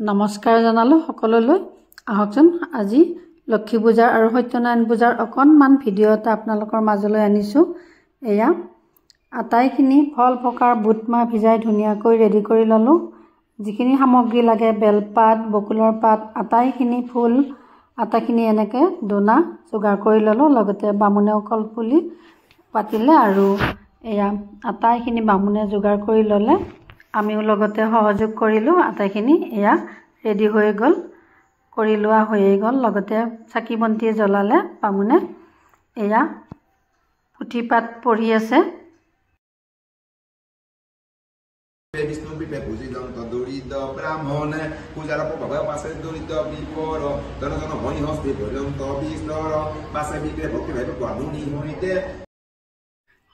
নমস্কাৰ জনালোঁ সকলোলৈ। আহকচোন আজি লক্ষী পূজাৰ আৰু সত্যনাৰায়ণ পূজাৰ অকণমান ভিডিঅ' এটা আপোনালোকৰ মাজলৈ আনিছোঁ। এয়া আটাইখিনি ফল প্ৰকাৰ বুট মাহ ভিজাই ধুনীয়াকৈ ৰেডি কৰি ল'লোঁ। যিখিনি সামগ্ৰী লাগে বেলপাত বকুলৰ পাত আটাইখিনি ফুল আটাইখিনি এনেকৈ দোনা যোগাৰ কৰি ল'লোঁ। লগতে বামুণেও কলপুলি পাতিলে আৰু এয়া আটাইখিনি বামুণে যোগাৰ কৰি ল'লে। আমিও লগতে সহযোগ কৰিলোঁ আটাইখিনি এয়া ৰেডি হৈ গ'ল কৰি লোৱা হৈয়ে গ'ল। লগতে চাকি বন্তি জ্বলালে বামুণে এয়া পুথি পাত পঢ়ি আছে।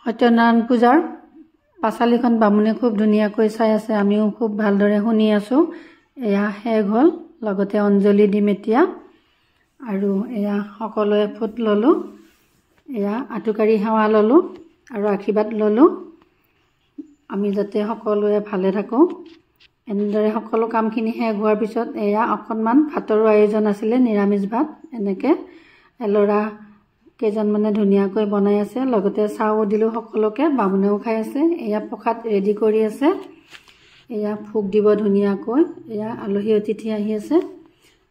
সত্যনাৰায়ণ পূজাৰ পাঁচালিখন বামুণে খুব ধুনীয়াকৈ চাই আছে আমিও খুব ভালদৰে শুনি আছোঁ। এয়া শেষ হ'ল লগতে অঞ্জলি দিম এতিয়া। আৰু এয়া সকলোৱে ফুট ল'লোঁ এয়া আঁঠুকাৰি সেৱা ল'লোঁ আৰু আশীৰ্বাদ ল'লোঁ। আমি যাতে সকলোৱে ভালে থাকোঁ। এনেদৰে সকলো কামখিনি শেষ হোৱাৰ পিছত এয়া অকণমান ভাতৰো আয়োজন আছিলে নিৰামিষ ভাত এনেকৈ ল'ৰা কেইজনমানে ধুনীয়াকৈ বনাই আছে লগতে চাহো দিলোঁ সকলোকে বামুণেও খাই আছে এয়া প্ৰসাদ ৰেডি কৰি আছে এয়া ভোগ দিব ধুনীয়াকৈ এয়া আলহী অতিথি আহি আছে।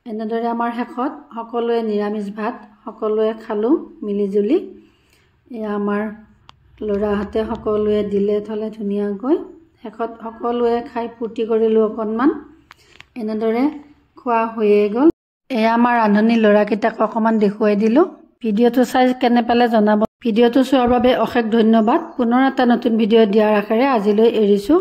এনেদৰে আমাৰ শেষত সকলোৱে নিৰামিষ ভাত সকলোৱে খালোঁ মিলিজুলি। এয়া আমাৰ ল'ৰাহঁতে সকলোৱে দিলে থলে ধুনীয়াকৈ শেষত সকলোৱে খাই ফূৰ্তি কৰিলোঁ অকণমান। এনেদৰে খোৱা হৈয়ে গ'ল। এয়া আমাৰ ৰান্ধনি ল'ৰাকেইটাক অকণমান দেখুৱাই দিলোঁ। ভিডিঅ'টো চাই কেনে পালে জনাব। ভিডিঅ'টো চোৱাৰ বাবে অশেষ ধন্যবাদ। পুনৰ এটা নতুন ভিডিঅ' দিয়াৰ আশাৰে আজিলৈ এৰিছোঁ।